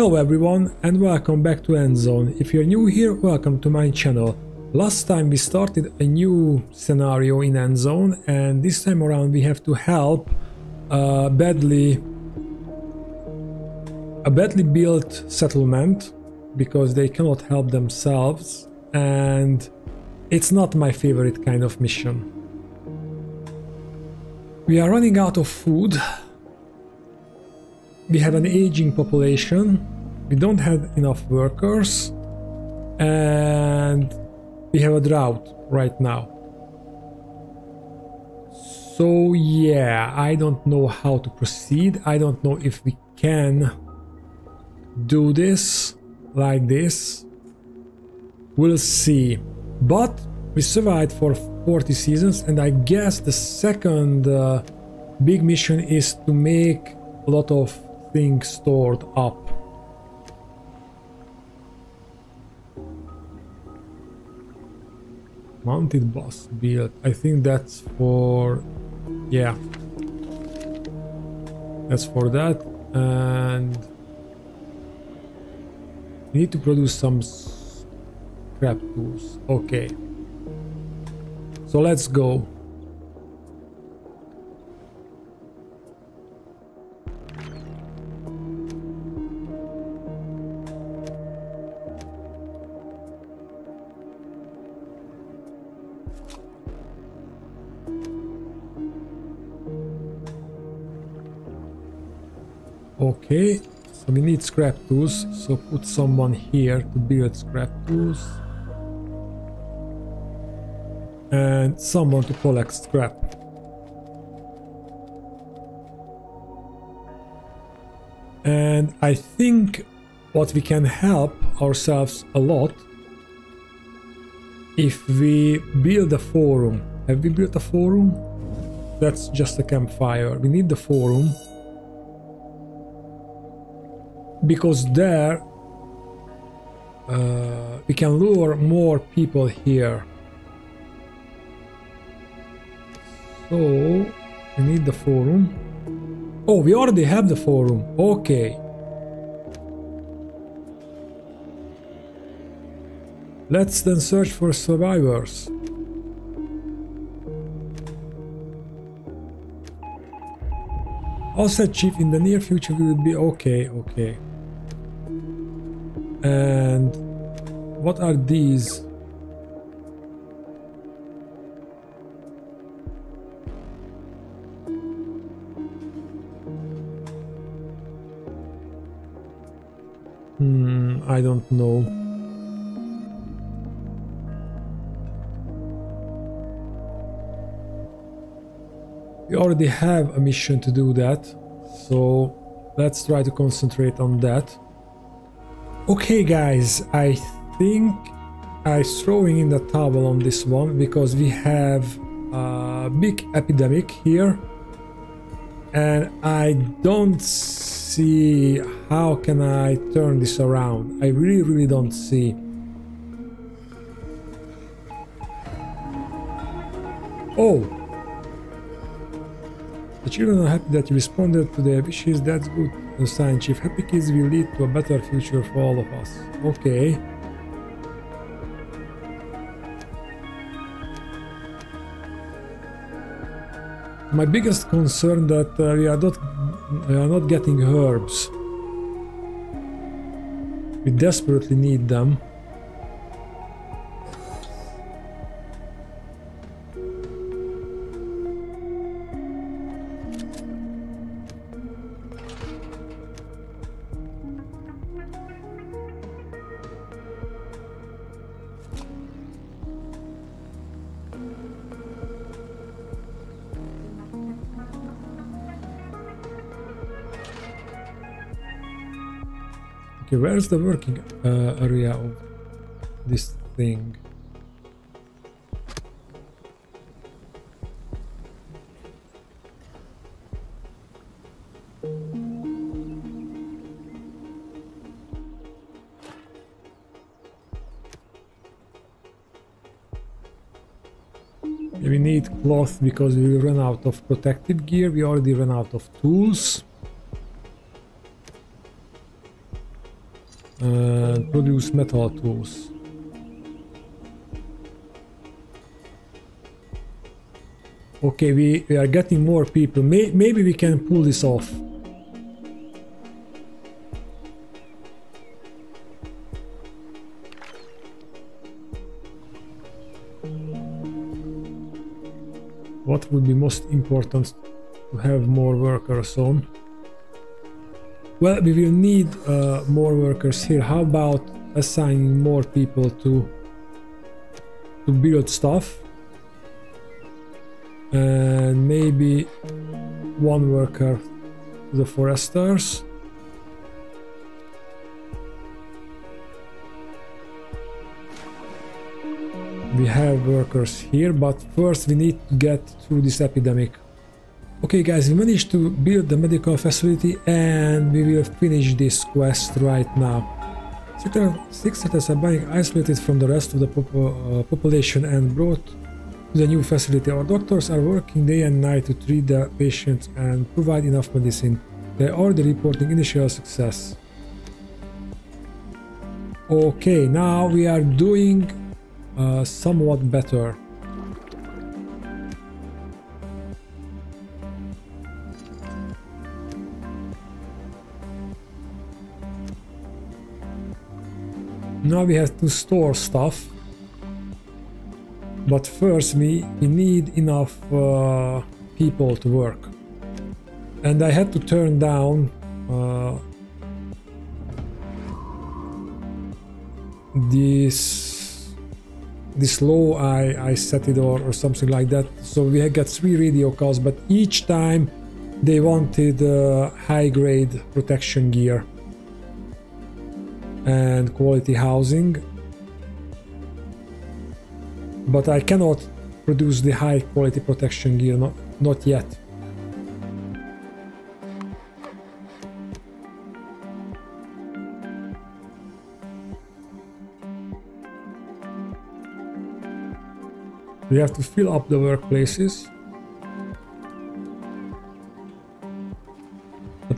Hello everyone and welcome back to Endzone. If you're new here, welcome to my channel. Last time we started a new scenario in Endzone and this time around we have to help a badly a badly built settlement because they cannot help themselves and it's not my favorite kind of mission. We are running out of food we have an aging population, we don't have enough workers, and we have a drought right now. So yeah, I don't know how to proceed. I don't know if we can do this like this. We'll see. But we survived for 40 seasons and I guess the second uh, big mission is to make a lot of thing stored up. Mounted boss build. I think that's for... Yeah. That's for that. And... We need to produce some scrap tools. Okay. So let's go. Need scrap tools, so put someone here to build scrap tools. And someone to collect scrap. And I think what we can help ourselves a lot if we build a forum. Have we built a forum? That's just a campfire. We need the forum because there uh, we can lure more people here. So we need the forum. Oh we already have the forum. Okay. Let's then search for survivors. Also, chief in the near future we will be okay okay and what are these? Hmm, I don't know. We already have a mission to do that, so let's try to concentrate on that. Okay guys, I think I'm throwing in the towel on this one because we have a big epidemic here and I don't see how can I turn this around. I really really don't see. Oh! The children are happy that you responded to their wishes, that's good the sign chief. Happy kids will lead to a better future for all of us. Okay. My biggest concern that uh, we are not we are not getting herbs. We desperately need them. Where's the working uh, area of this thing? We need cloth because we run out of protective gear, we already ran out of tools. Produce metal tools. Okay, we, we are getting more people. May, maybe we can pull this off. What would be most important to have more workers on? Well, we will need uh, more workers here. How about assigning more people to to build stuff? And maybe one worker to the foresters. We have workers here, but first we need to get through this epidemic. Okay guys, we managed to build the medical facility and we will finish this quest right now. Six settlers are being isolated from the rest of the pop uh, population and brought to the new facility. Our doctors are working day and night to treat the patients and provide enough medicine. They are already reporting initial success. Okay, now we are doing uh, somewhat better. Now we have to store stuff. But first we, we need enough uh, people to work. And I had to turn down uh, this this law I, I set it or, or something like that. So we had got three radio calls, but each time they wanted uh, high grade protection gear and quality housing. But I cannot produce the high quality protection gear not, not yet. We have to fill up the workplaces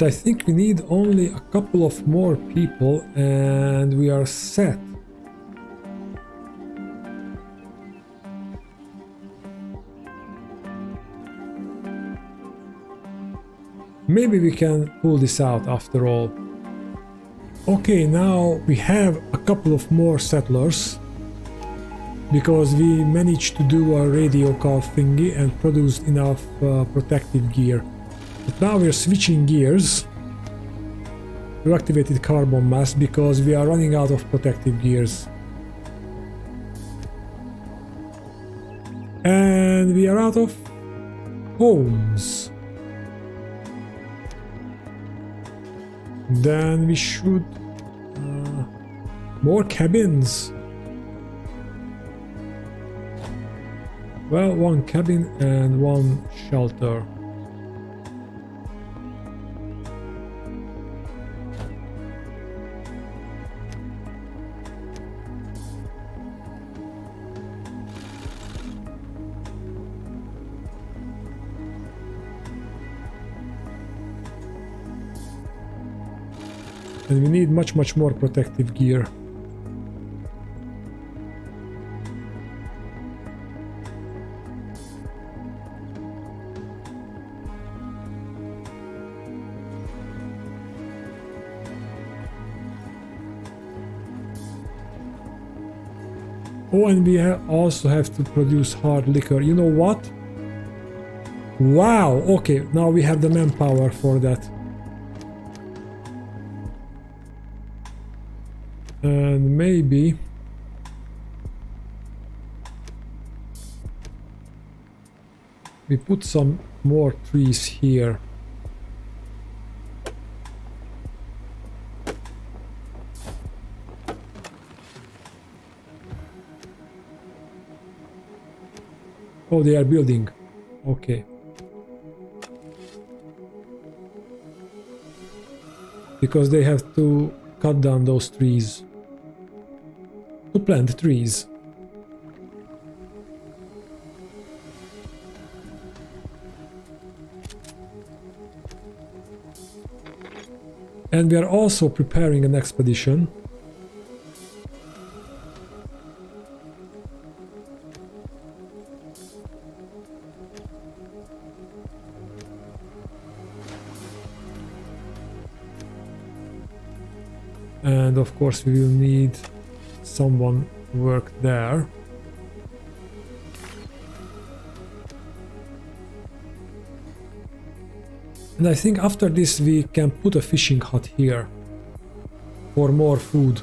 But I think we need only a couple of more people and we are set. Maybe we can pull this out after all. Okay, now we have a couple of more settlers because we managed to do a radio call thingy and produced enough uh, protective gear. But now we're switching gears to activated carbon mass because we are running out of protective gears. And we are out of homes. Then we should... Uh, more cabins. Well, one cabin and one shelter. And we need much much more protective gear. Oh, and we ha also have to produce hard liquor. You know what? Wow, okay, now we have the manpower for that. And maybe we put some more trees here Oh, they are building. Okay. Because they have to cut down those trees to plant trees. And we are also preparing an expedition and of course we will need someone to work there. And I think after this we can put a fishing hut here for more food.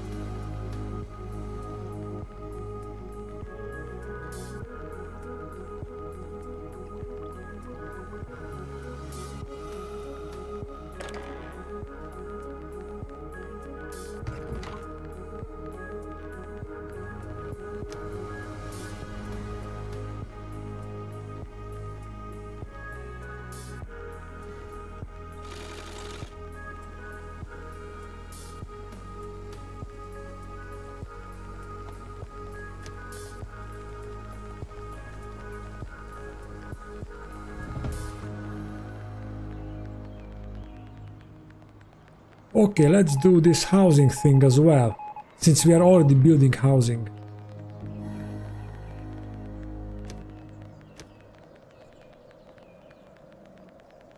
Okay, let's do this housing thing as well, since we are already building housing.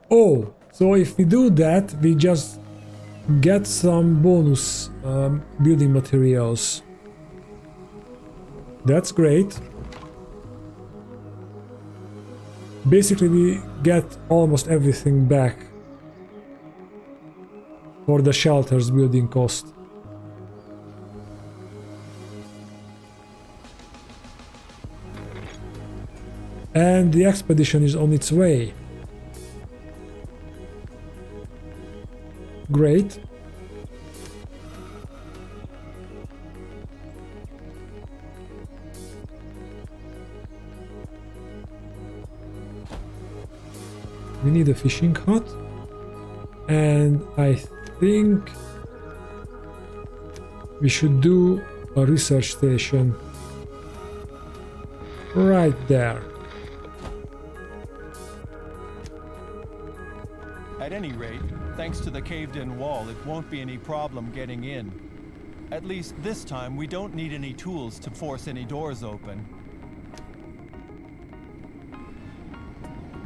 Oh, so if we do that, we just get some bonus um, building materials. That's great. Basically, we get almost everything back for the shelter's building cost. And the expedition is on its way. Great. We need a fishing hut. And I think we should do a research station right there. At any rate, thanks to the caved-in wall, it won't be any problem getting in. At least this time, we don't need any tools to force any doors open.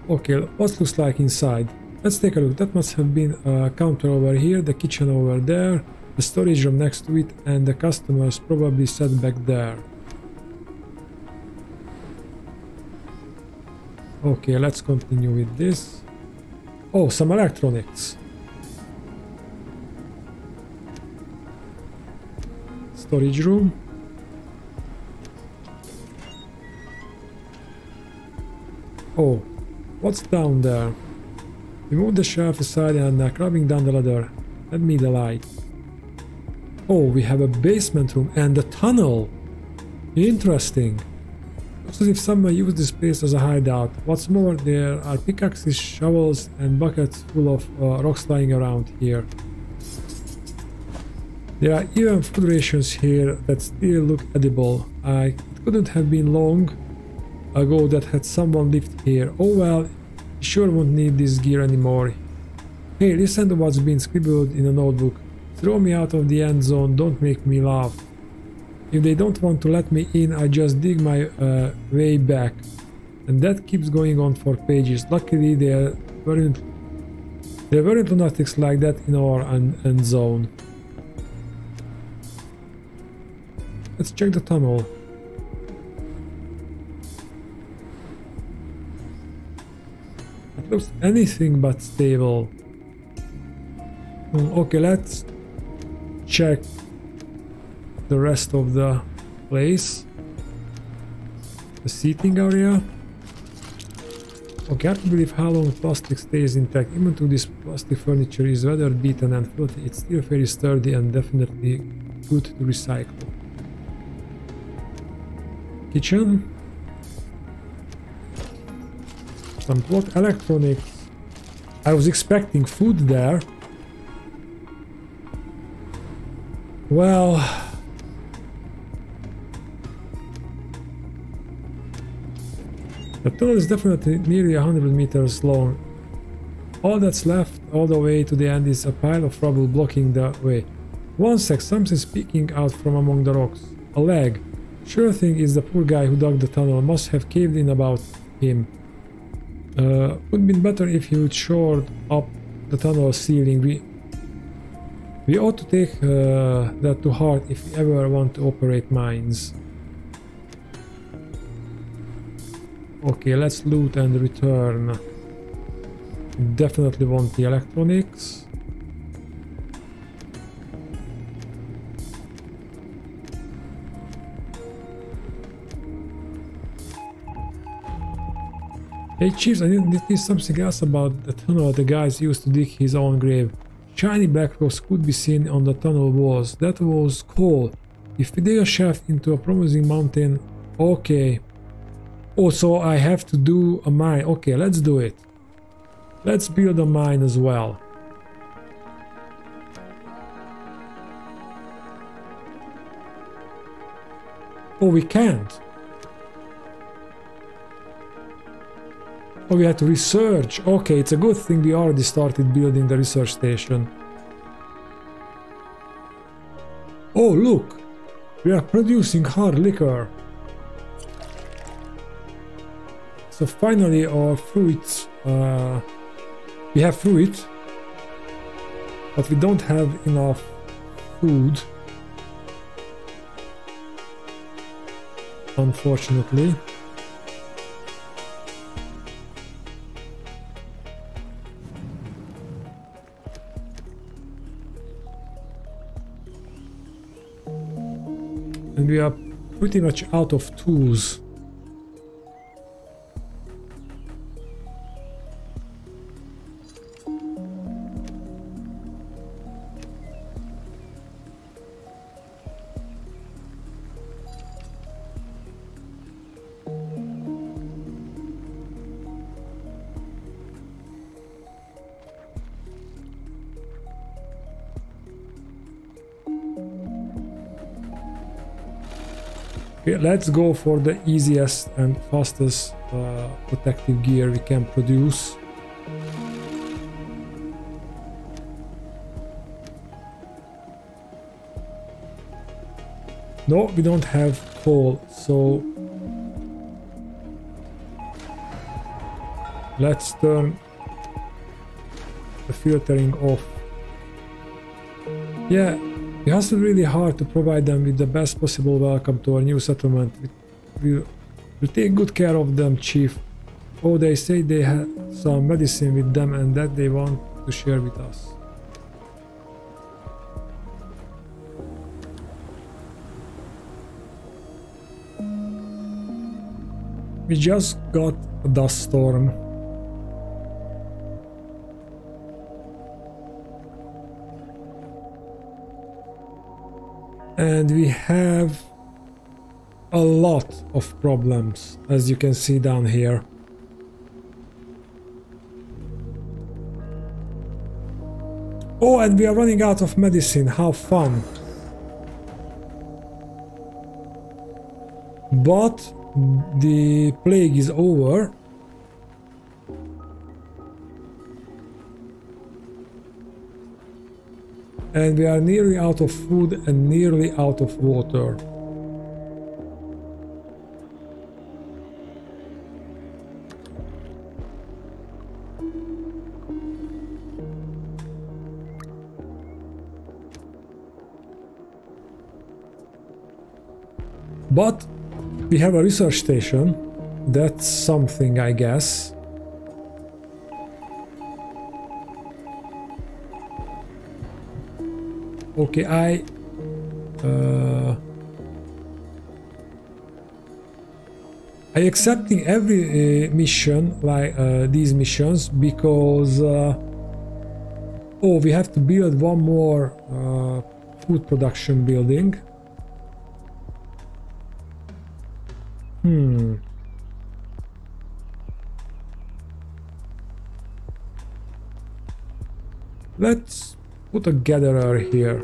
Okay, what looks like inside? Let's take a look. That must have been a counter over here, the kitchen over there, the storage room next to it, and the customers probably sat back there. Okay, let's continue with this. Oh, some electronics. Storage room. Oh, what's down there? Remove the shelf aside and uh, climbing down the ladder. Let me the light. Oh, we have a basement room and a tunnel. Interesting. Looks as if someone used this place as a hideout. What's more, there are pickaxes, shovels, and buckets full of uh, rocks lying around here. There are even food rations here that still look edible. I, couldn't have been long ago that had someone lived here. Oh well, sure won't need this gear anymore. Hey, listen to what's been scribbled in a notebook. Throw me out of the end zone, don't make me laugh. If they don't want to let me in, I just dig my uh, way back. And that keeps going on for pages. Luckily, there weren't, there weren't lunatics like that in our end, end zone. Let's check the tunnel. Looks anything but stable. Okay, let's check the rest of the place. The seating area. Okay, I can't believe how long plastic stays intact. Even though this plastic furniture is weather beaten and filthy, it's still very sturdy and definitely good to recycle. Kitchen. Some plot electronics. I was expecting food there. Well... The tunnel is definitely nearly 100 meters long. All that's left all the way to the end is a pile of rubble blocking the way. One sec, something's peeking out from among the rocks. A leg. Sure thing is the poor guy who dug the tunnel must have caved in about him. Uh, would be better if you shored up the tunnel ceiling. We We ought to take uh, that to heart if we ever want to operate mines. Okay, let's loot and return. Definitely want the electronics. Hey Chiefs, I need something else about the tunnel the guys used to dig his own grave. Shiny black rocks could be seen on the tunnel walls. That was cool. If we dig a shaft into a promising mountain... Okay. Also, I have to do a mine. Okay, let's do it. Let's build a mine as well. Oh, we can't. Oh, we had to research. Okay, it's a good thing we already started building the research station. Oh, look! We are producing hard liquor. So finally our fruits, uh, we have fruit, but we don't have enough food. Unfortunately. And we are pretty much out of tools. Let's go for the easiest and fastest uh, protective gear we can produce. No, we don't have coal, so let's turn the filtering off. Yeah, it has be really hard to provide them with the best possible welcome to our new settlement. We'll, we'll take good care of them, Chief. Oh, they say they had some medicine with them and that they want to share with us. We just got a dust storm. And we have a lot of problems as you can see down here. Oh and we are running out of medicine. How fun. But the plague is over and we are nearly out of food and nearly out of water. But we have a research station. That's something, I guess. Okay, I... Uh, I accepting every uh, mission, like uh, these missions, because... Uh, oh, we have to build one more uh, food production building. Hmm. Let's Put a gatherer here.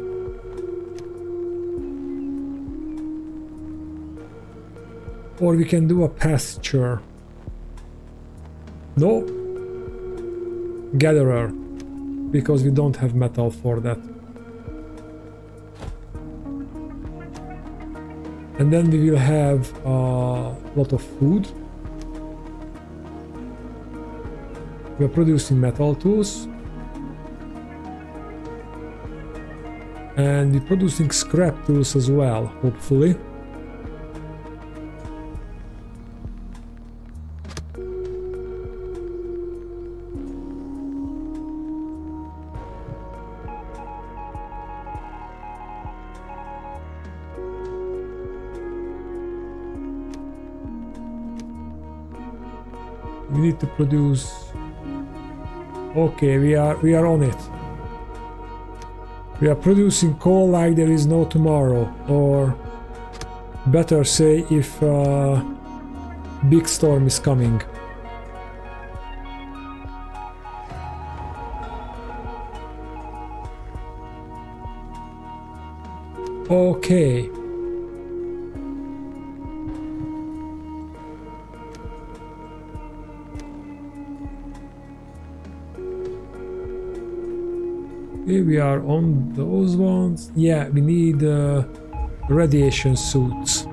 Or we can do a pasture. No. Gatherer. Because we don't have metal for that. And then we will have a lot of food. We're producing metal tools. And we're producing scrap tools as well, hopefully. we need to produce okay we are we are on it we are producing coal like there is no tomorrow or better say if a big storm is coming. Okay We are on those ones. Yeah, we need uh, radiation suits.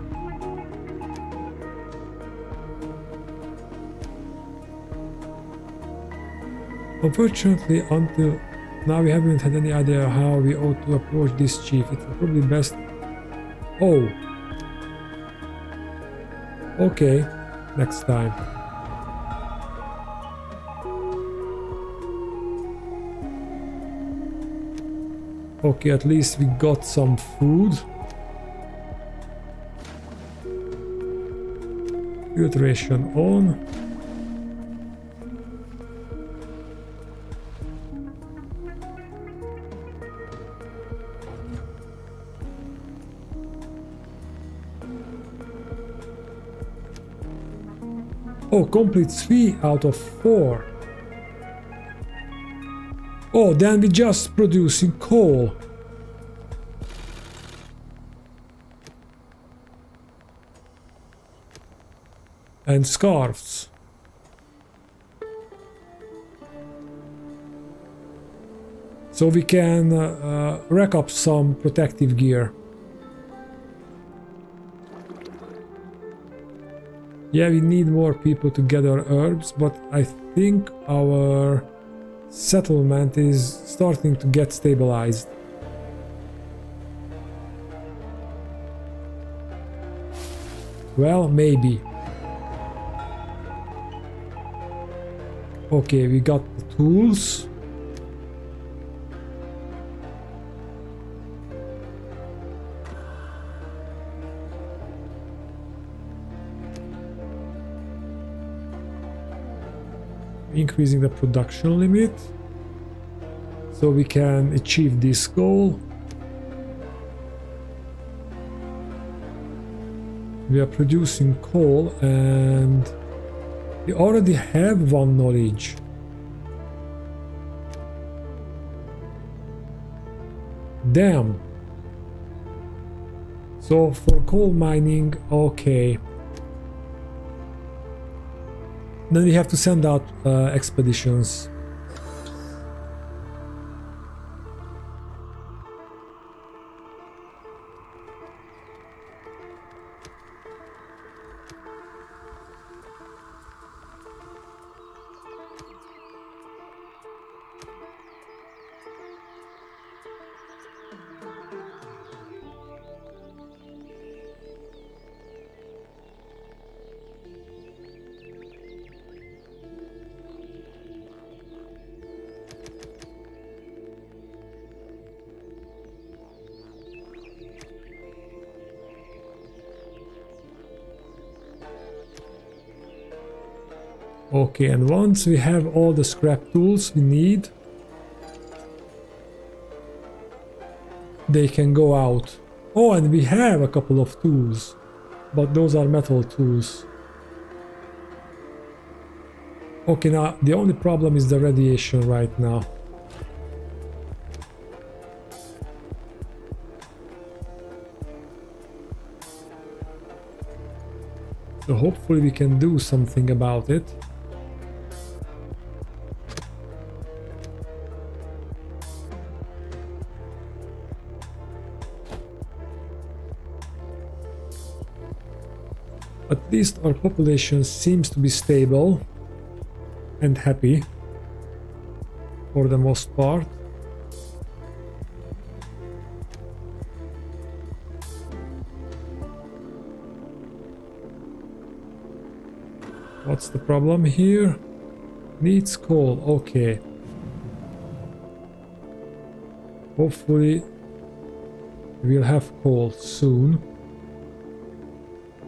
Unfortunately, until now we haven't had any idea how we ought to approach this chief. It's probably best... Oh! Okay, next time. Okay, at least we got some food. Filtration on. Oh, complete 3 out of 4. Oh, then we just producing coal. And scarves. So we can uh, uh, rack up some protective gear. Yeah, we need more people to gather herbs, but I think our settlement is starting to get stabilized. Well, maybe. Okay, we got the tools. Increasing the production limit so we can achieve this goal. We are producing coal and we already have one knowledge. Damn. So for coal mining, okay. Then we have to send out uh, expeditions. Okay, and once we have all the scrap tools we need, they can go out. Oh, and we have a couple of tools, but those are metal tools. Okay, now the only problem is the radiation right now. So hopefully we can do something about it. At least our population seems to be stable and happy for the most part. What's the problem here? Needs coal, okay. Hopefully we'll have coal soon.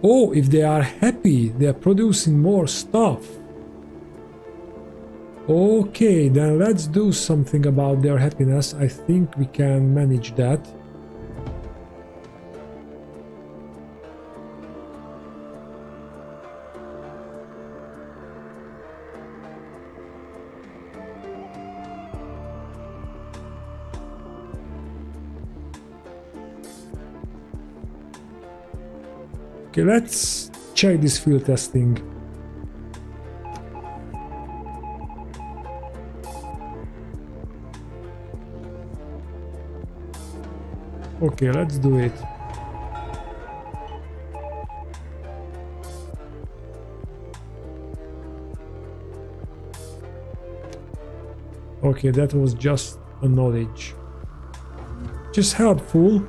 Oh, if they are happy, they are producing more stuff. Okay, then let's do something about their happiness. I think we can manage that. Okay, let's check this field testing. Okay, let's do it. Okay, that was just a knowledge. Just helpful.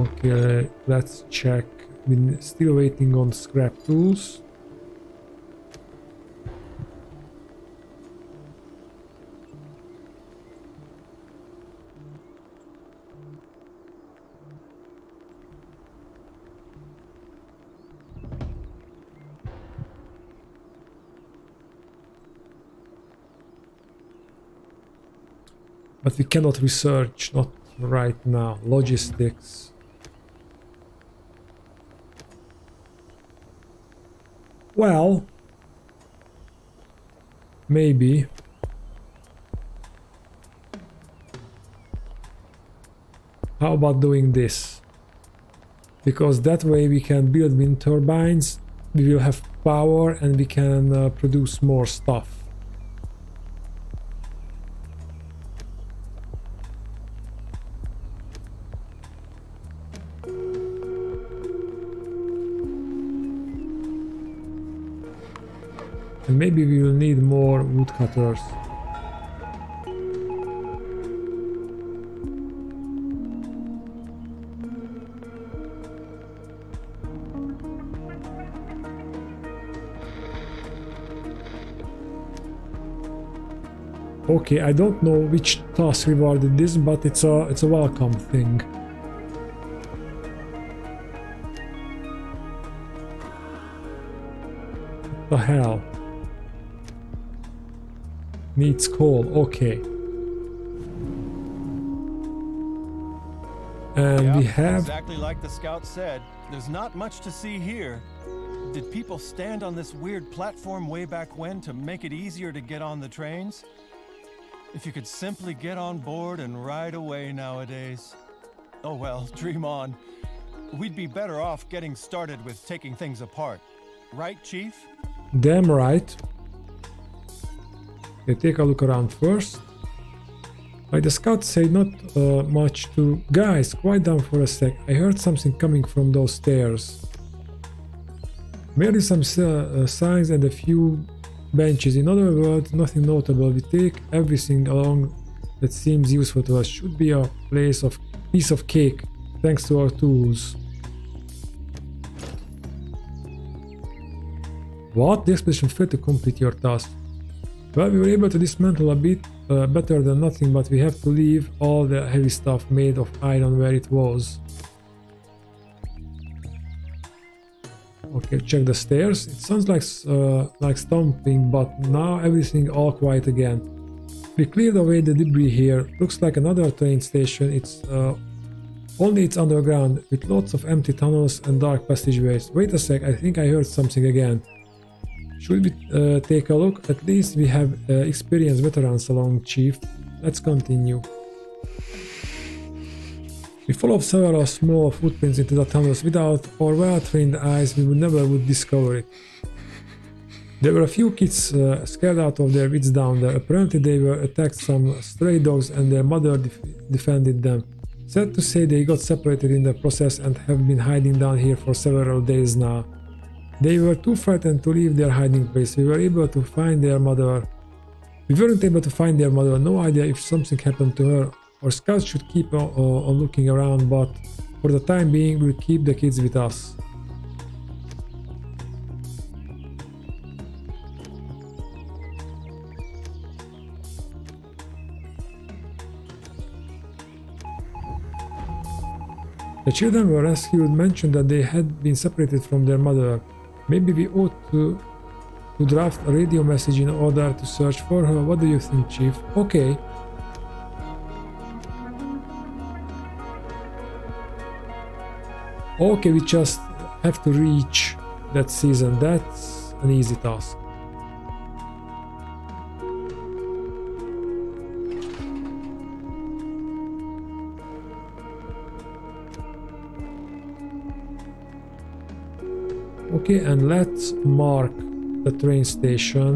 Okay, let's check. We're still waiting on scrap tools. But we cannot research, not right now. Logistics. Well, maybe. How about doing this? Because that way we can build wind turbines, we will have power and we can uh, produce more stuff. Maybe we will need more woodcutters. Okay, I don't know which task rewarded this, but it's a it's a welcome thing. The hell? Needs coal, okay. And Yep, we have... exactly like the scout said. There's not much to see here. Did people stand on this weird platform way back when to make it easier to get on the trains? If you could simply get on board and ride away nowadays. Oh well, dream on. We'd be better off getting started with taking things apart. Right, Chief? Damn right. Okay, take a look around first. Like the scouts say not uh, much to... Guys, quiet down for a sec. I heard something coming from those stairs. Merely some uh, signs and a few benches. In other words, nothing notable. We take everything along that seems useful to us. Should be a place of piece of cake, thanks to our tools. What? The expedition failed to complete your task. Well, we were able to dismantle a bit uh, better than nothing, but we have to leave all the heavy stuff made of iron where it was. Okay, check the stairs. It sounds like uh, like stomping, but now everything all quiet again. We cleared away the debris here. Looks like another train station. It's uh, only it's underground with lots of empty tunnels and dark passageways. Wait a sec, I think I heard something again. Should we uh, take a look? At least we have uh, experienced veterans along, Chief. Let's continue. We followed several small footprints into the tunnels. Without our well-trained eyes, we would never would discover it. There were a few kids uh, scared out of their wits down there. Apparently they were attacked some stray dogs and their mother def defended them. Sad to say they got separated in the process and have been hiding down here for several days now. They were too frightened to leave their hiding place. We were able to find their mother. We weren't able to find their mother. No idea if something happened to her. Our scouts should keep on, on looking around, but for the time being, we'll keep the kids with us. The children were rescued mentioned that they had been separated from their mother. Maybe we ought to, to draft a radio message in order to search for her. What do you think, Chief? Okay. Okay, we just have to reach that season. That's an easy task. Okay, and let's mark the train station.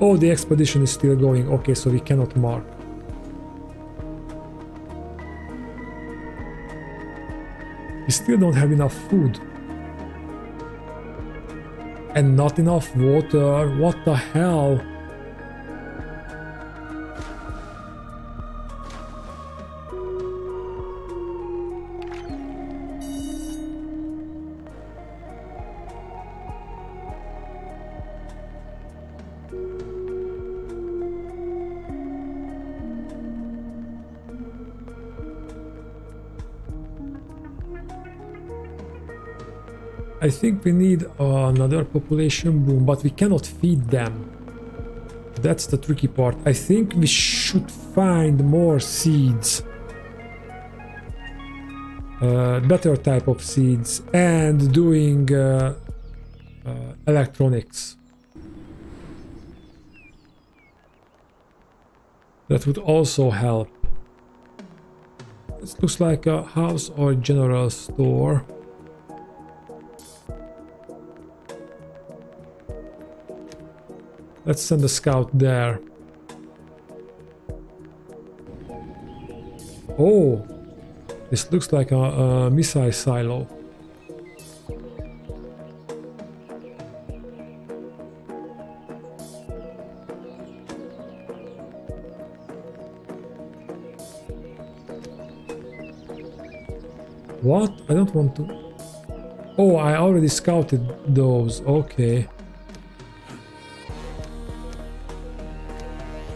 Oh, the expedition is still going. Okay, so we cannot mark. We still don't have enough food. And not enough water. What the hell? Think we need another population boom, but we cannot feed them. That's the tricky part. I think we should find more seeds. Uh, better type of seeds and doing uh, uh, electronics. That would also help. This looks like a house or general store. Let's send a scout there. Oh, this looks like a, a missile silo. What? I don't want to... Oh, I already scouted those. Okay.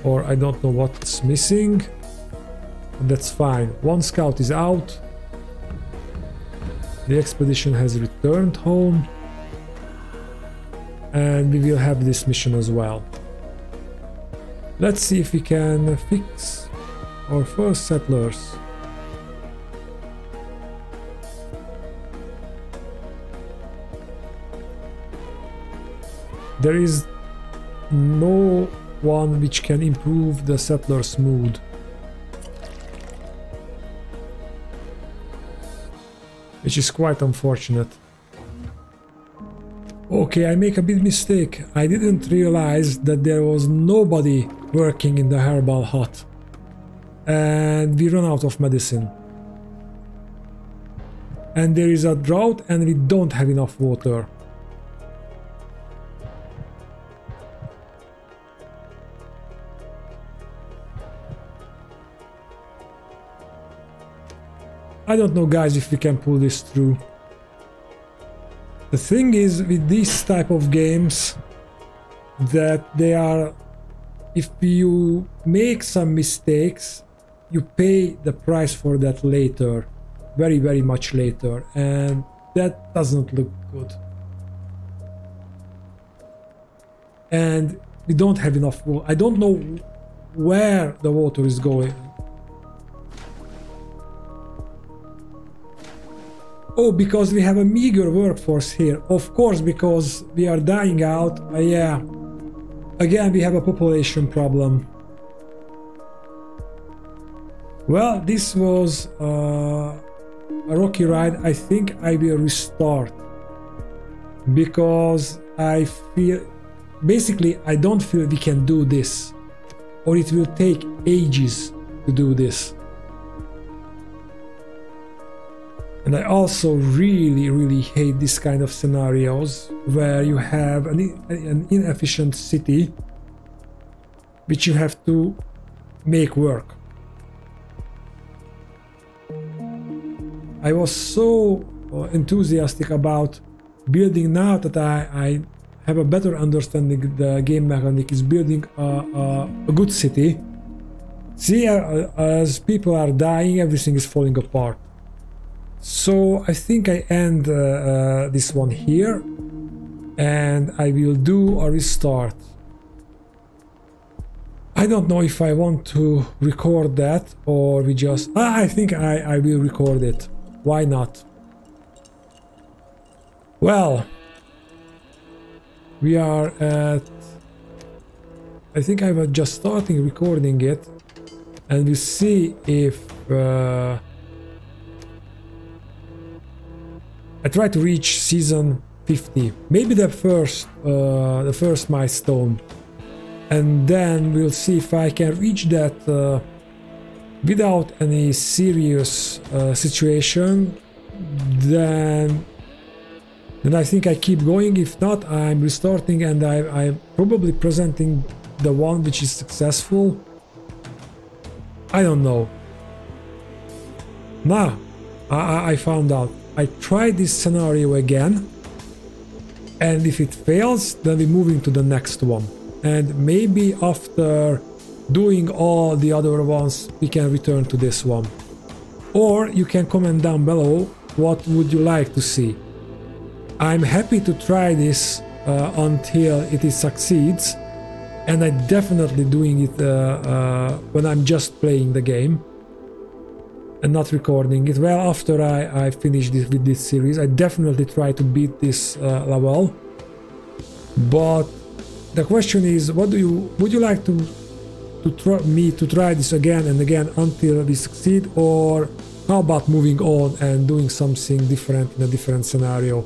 Or I don't know what's missing. That's fine. One scout is out. The expedition has returned home. And we will have this mission as well. Let's see if we can fix our first settlers. There is no one which can improve the settler's mood. Which is quite unfortunate. Okay, I make a big mistake. I didn't realize that there was nobody working in the herbal hut. And we run out of medicine. And there is a drought and we don't have enough water. I don't know guys if we can pull this through. The thing is with these type of games that they are if you make some mistakes you pay the price for that later. Very very much later. And that doesn't look good. And we don't have enough I don't know where the water is going Oh, because we have a meager workforce here. Of course, because we are dying out. Uh, yeah. Again, we have a population problem. Well, this was uh, a rocky ride. I think I will restart. Because I feel... Basically, I don't feel we can do this. Or it will take ages to do this. And I also really, really hate this kind of scenarios where you have an, an inefficient city which you have to make work. I was so uh, enthusiastic about building now that I, I have a better understanding the game mechanic is building a, a, a good city See, uh, as people are dying, everything is falling apart. So I think I end uh, uh, this one here and I will do a restart. I don't know if I want to record that or we just... Ah, I think I, I will record it. Why not? Well, we are at... I think I was just starting recording it and we'll see if... Uh, I try to reach season 50 maybe the first uh, the first milestone. And then we'll see if I can reach that uh, without any serious uh, situation. Then then I think I keep going. If not I'm restarting and I, I'm probably presenting the one which is successful. I don't know. Now I, I found out I try this scenario again and if it fails then we move into the next one. And maybe after doing all the other ones we can return to this one. Or you can comment down below what would you like to see? I'm happy to try this uh, until it succeeds and i'm definitely doing it uh, uh, when i'm just playing the game and not recording it. Well, after I, I finish this with this series, I definitely try to beat this uh, level. But the question is, what do you would you like to to try me to try this again and again until we succeed, or how about moving on and doing something different in a different scenario?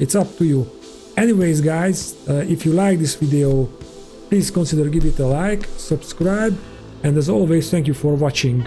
It's up to you. Anyways, guys, uh, if you like this video, please consider give it a like, subscribe, and as always, thank you for watching.